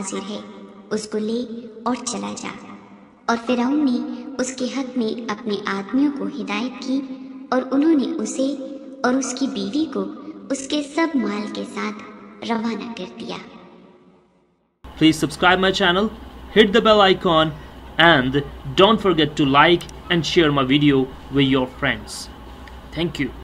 हाजिर है उसको ले और चला जा और फिरौन ने उसके हक में अपने आदमियों को हिदायत की और उन्होंने उसे और उसकी बीवी को उसके सब माल के साथ रवाना कर दिया Please subscribe my channel, hit the bell icon and don't forget to like and share my video with your friends. Thank you.